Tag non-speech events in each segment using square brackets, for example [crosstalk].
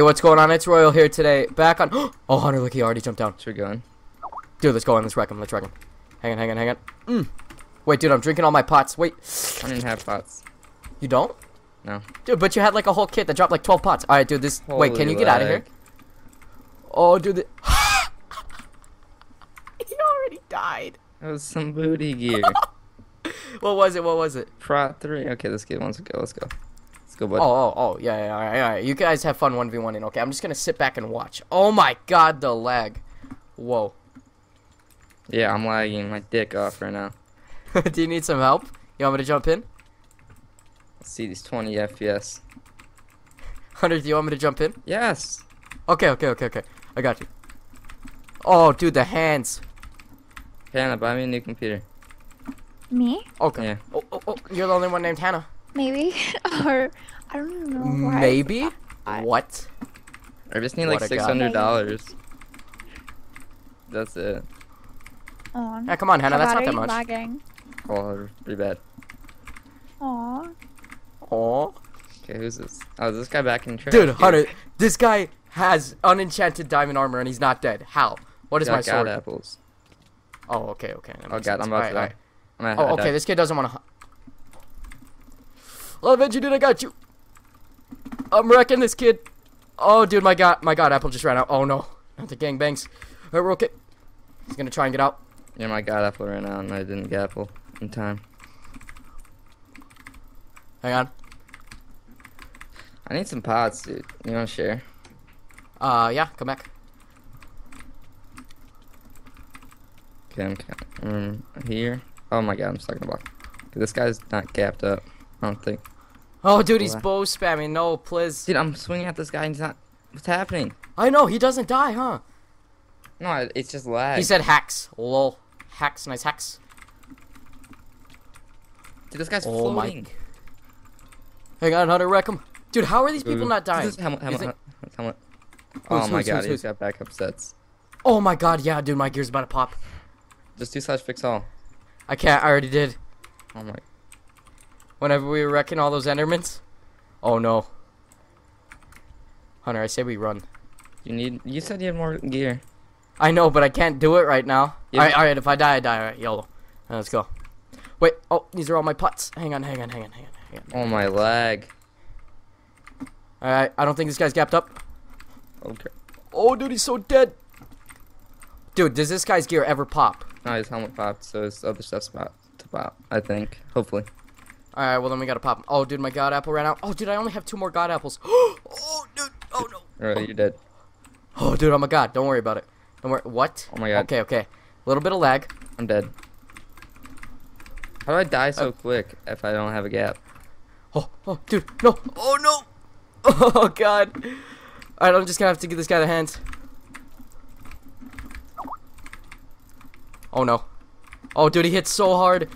Hey, what's going on? It's Royal here today. Back on. [gasps] Oh, Hunter, look, he already jumped down. Should we go in? Dude, let's go in. Let's wreck him. Let's wreck him. Hang on, hang on, hang on. Mm. Wait, dude, I'm drinking all my pots. Wait, I didn't have pots. you don't? No. Dude, but you had like a whole kit that dropped like 12 pots. All right, dude, this. wait, can Holy you get out of here? Oh, dude. The... [laughs] he already died. That was some booty gear. [laughs] What was it? What was it? Prot 3. Okay, this kid wants to go. Let's go. Let's go, bud. Oh, oh, oh, yeah, yeah, all right, all right. You guys have fun 1v1 in. Okay, I'm just gonna sit back and watch. Oh my god, the lag. Whoa. Yeah, I'm lagging my dick off right now. [laughs] Do you need some help? You want me to jump in? Let's see these 20 FPS. Hunter, do you want me to jump in? Yes! Okay, okay, okay, okay. I got you. Oh, dude, the hands. Hannah, buy me a new computer. Me? Okay. Yeah. Oh, oh, oh, you're the only one named Hannah. Maybe. [laughs] or I don't know why. Maybe? I- What? I just need What like $600. That's it. On. Yeah, come on, Hannah, that's not that battery much. Lagging. Oh, pretty bad. Aw. Oh. Okay, who's this? Oh, is this guy back in trash? Dude, here? Hunter, this guy has unenchanted diamond armor and he's not dead. How? What is Got my sword? Apples. Oh, okay, okay. Oh god, sense. I'm about Alright, to die. alright. I'm Oh, okay, died. this kid doesn't want to. I'll avenge you, dude. I got you. I'm wrecking this kid. Oh, dude, my god, my god, apple just ran out. Oh no, not the gangbangs. Alright, we're okay. He's gonna try and get out. Yeah, my God apple ran out, and I didn't get apple in time. Hang on. I need some pots, dude. You wanna share? Uh, yeah, come back. Okay, I'm ca- um, here. Oh my god, I'm stuck in a block. This guy's not gapped up. I don't think. Oh, dude, he's bow spamming. No, please. Dude, I'm swinging at this guy and he's not. What's happening? I know he doesn't die, huh? No, it's just lag. He said hacks. Lol. Hacks, nice hacks. Dude, this guy's Oh my. floating. Hang on, Hunter, wreck him. Dude, how are these people Dude, not dying? Helmet, helmet, helmet, helmet. Who's- Oh my who's- god, who's- he's who's? got backup sets. Oh my god, yeah, dude, my gear's about to pop. Just do slash fix all. I can't, I already did. Oh my. Whenever we were wrecking all those endermans. Oh no. Hunter, I say we run. You need. You said you had more gear. I know, but I can't do it right now. Yeah. Alright, alright, if I die, I die. Alright, YOLO. Alright, let's go. Wait, oh, these are all my putts. Hang on, hang on, hang on, hang on, hang on. Oh my lag. Alright, I don't think this guy's gapped up. Okay. Oh, dude, he's so dead. Dude, does this guy's gear ever pop? No, his helmet popped, so his other stuff's about to pop. I think. Hopefully. Alright, well then we gotta pop him. Oh, dude, my god apple ran out. Oh, dude, I only have two more god apples. [gasps] oh, dude. Oh, no. Alright, you're dead. Oh, dude, I'm a god. Don't worry about it. Don't worry. What? Oh my god. Okay, okay. A little bit of lag. I'm dead. How do I die so Uh, quick if I don't have a gap? Oh, oh, dude, no. Oh, no. [laughs] Oh, God. Alright, I'm just gonna have to give this guy the hands. Oh, no. Oh, dude, he hit so hard.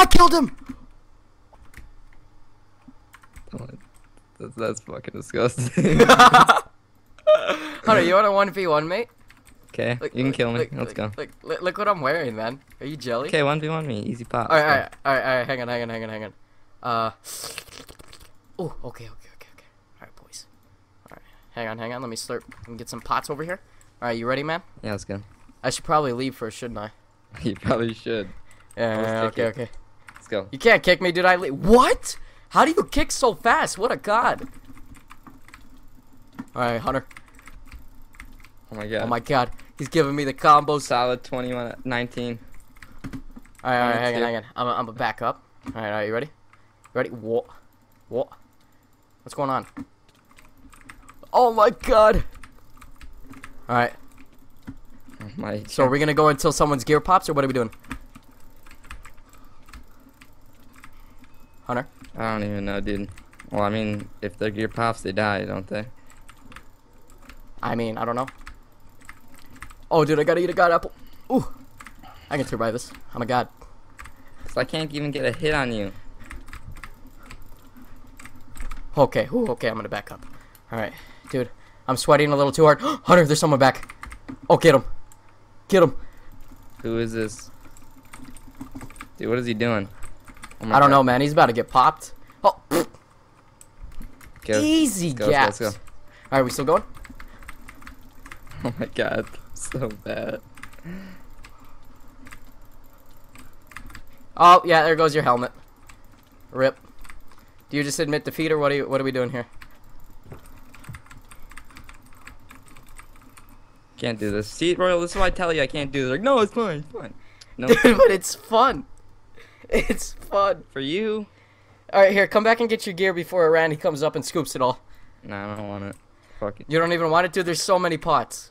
I killed him! That's, that's fucking disgusting. [laughs] [laughs] Hunter, you want a 1v1, mate? okay, you can look, kill me. look, Let's look, go. Look, look, look what I'm wearing, man. Are you jelly? Okay, one v one me. Easy pop. Alright, alright, alright, alright, hang on, hang on, hang on, hang on. Uh. Oh, okay, okay, okay, okay. Alright, boys. Alright, hang on, hang on. Let me slurp and get some pots over here. Alright, you ready, man? Yeah, let's go. I should probably leave first, shouldn't I? [laughs] You probably should. Yeah, Let's okay, it. okay. Go. You can't kick me, dude. I leave. What? How do you kick so fast? What a god. Alright, Hunter. Oh my god. Oh my god. He's giving me the combos. Solid 21, uh, 19. Alright, alright, hang on, hang on. I'm, I'm gonna back up. Alright, alright, you ready? Ready? What? What? What's going on? Oh my god! Alright, Oh my. so are we gonna go until someone's gear pops, or what are we doing? Hunter? I don't even know, dude. Well, I mean, if their gear pops, they die, don't they? I mean, I don't know. Oh, dude, I gotta eat a god apple. Ooh. I can survive this. I'm a god. So I can't even get a hit on you. Okay, ooh, okay, I'm gonna back up. Alright, dude, I'm sweating a little too hard. [gasps] Hunter, there's someone back. Oh, get him. Get him. Who is this? Dude, what is he doing? Oh I don't God. know, man. He's about to get popped. Oh, Go. easy go, gaps. go, let's All right, we still going? [laughs] Oh my god, so bad. Oh, yeah, there goes your helmet. Rip. Do you just admit defeat, or what are you, what are we doing here? Can't do this. See, Royal, this is why I tell you I can't do this. Like, no, it's fine, it's fine. No, [laughs] Dude, but it's fun. [laughs] It's fun. for you. All right, here, come back and get your gear before Randy comes up and scoops it all. Nah, I don't want it. Fuck it. You don't even want it, dude. There's so many pots.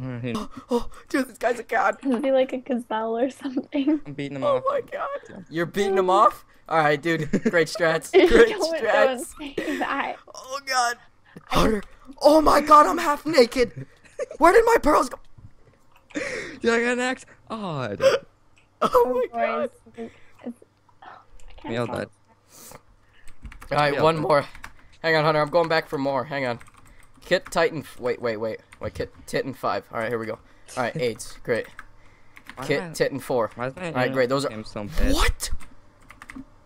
Alright, [gasps] Oh, dude, this guy's a god. Is he like a gazelle or something? [laughs] I'm beating him Oh off. Oh my god. You're beating him off? All right, dude. Great strats. don't, [laughs] Great don't strats. say that. Oh god. Hunter. Oh my god, I'm half naked. Where did my pearls go? Dude, I get an axe. Oh, I did. Oh my god. boys. It's, I can't We all died. All right, one okay. more. Hang on, Hunter. I'm going back for more. Hang on. Kit Titan. Wait, wait, wait. Wait, Kit Titan 5. All right, here we go. All right, [laughs] AIDS. Great. Why Kit I- Titan 4. Why is my All right, great. Those are. game so? What?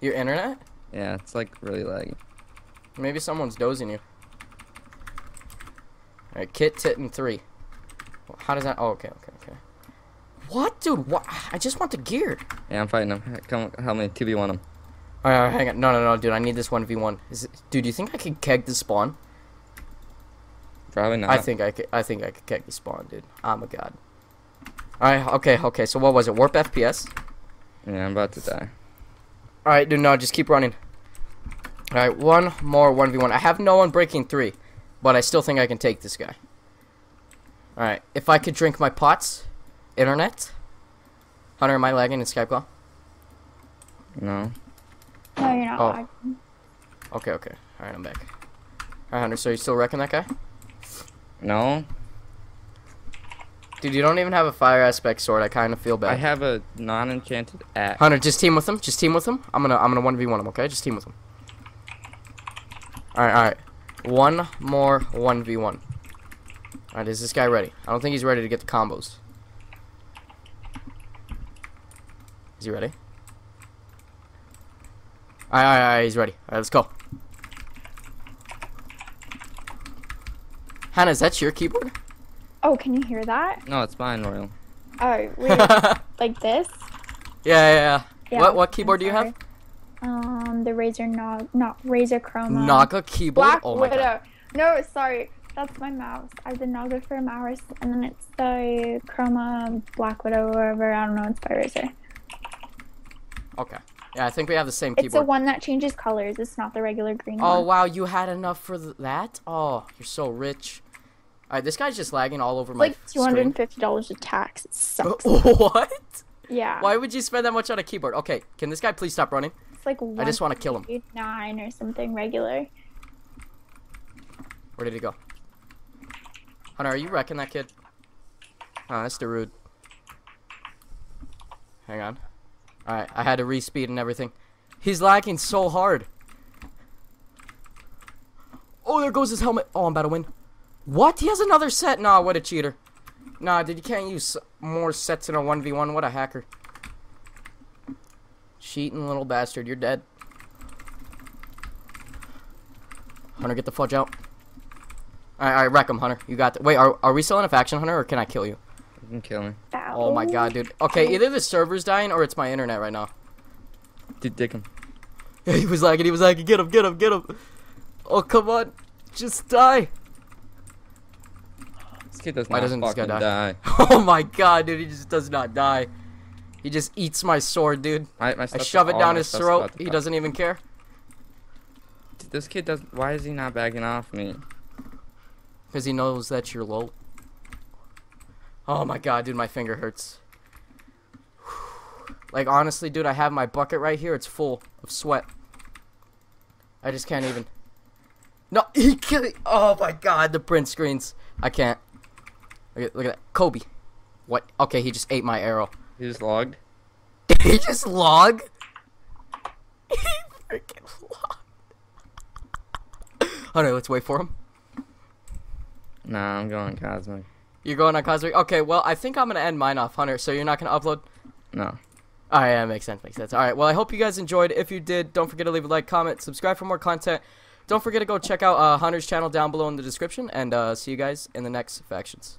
Your internet? Yeah, it's like really laggy. Maybe someone's DDoSing you. Alright, Kit Titan 3. How does that. Oh, okay, okay, okay. What, dude? What? I just want the gear. Yeah, I'm fighting him. Come, help me. 2v1 him. Oh, alright, alright, hang on. No, no, no, dude. I need this 1v1. Is it, dude, do you think I could keg the spawn? Probably not. I think I could. I think I could keg the spawn, dude. I'm a god. Alright, okay, okay. So what was it? Warp FPS? Yeah, I'm about to die. Alright, dude, no, just keep running. Alright, one more 1v1. I have no Unbreaking 3, but I still think I can take this guy. Alright, if I could drink my pots, internet. Hunter, am I lagging in Skype call? No. No, you're not. Oh. lagging. Okay, okay. Alright, I'm back. Alright, Hunter, so you still wrecking that guy? No. Dude, you don't even have a fire aspect sword. I kind of feel bad. I have a non-enchanted axe. Hunter, just team with him. Just team with him. I'm gonna I'm gonna one v one him. Okay, just team with him. All right, all right. One more one v one. All right, is this guy ready? I don't think he's ready to get the combos. Is he ready? All right, all right, all right he's ready. All right, let's go. Hannah, is that your keyboard? Oh, can you hear that? No, it's mine, Royal. Oh, wait. [laughs] like this? yeah, yeah. Yeah, what what keyboard do you have? Um, the Razer Nog, not Razer Chroma. Naga keyboard. Black oh my Widow. god. No, sorry. That's my mouse. I have the Naga for a mouse, and then it's the Chroma Black Widow, whatever. I don't know. It's by Razer. Okay. Yeah, I think we have the same keyboard. It's the one that changes colors. It's not the regular green Oh one. wow, you had enough for th- that? Oh, you're so rich. All right, this guy's just lagging all over It's my like two hundred and fifty dollars of tax. It [laughs] sucks. what? yeah. Why would you spend that much on a keyboard? Okay, can this guy please stop running? It's like I just want to kill him. nine or something regular. Where did he go? Hunter, are you wrecking that kid? Oh, that's Darude. Hang on. Alright, I had to respeed and everything. He's lagging so hard. Oh, there goes his helmet. Oh, I'm about to win. What? He has another set? Nah, what a cheater. Nah, dude, you can't use more sets in a 1v1. What a hacker. Cheating little bastard. You're dead. Hunter, get the fudge out. Alright, alright, wreck him, Hunter. You got the- Wait, are, are we still in a faction, Hunter, or can I kill you? You can kill me. Oh my god, dude. Okay, either the server's dying or it's my internet right now. Dude, dick him. [laughs] he was lagging, he was lagging. Get him, get him, get him. Oh, come on. Just die. This kid does Why not doesn't this guy die? die. [laughs] Oh my god, dude, he just does not die. He just eats my sword, dude. My, my I shove it down his throat. He doesn't even care. Dude, This kid does. Why is he not backing off me? Because he knows that you're low. Oh my god, dude, my finger hurts. [sighs] Like, honestly, dude, I have my bucket right here. It's full of sweat. I just can't even. No, he killed. Oh my god, the print screens. I can't. Look at, look at that. Kobe. What? Okay, he just ate my arrow. He just logged. Did [laughs] he just log? [laughs] he freaking logged. [laughs] Hunter, let's wait for him. Nah, I'm going cosmic. You're going on Cosmic? Okay, well, I think I'm going to end mine off, Hunter, so you're not going to upload? No. All right, yeah, makes sense, makes sense. All right, well, I hope you guys enjoyed. If you did, don't forget to leave a like, comment, subscribe for more content. Don't forget to go check out uh, Hunter's channel down below in the description, and uh, see you guys in the next factions.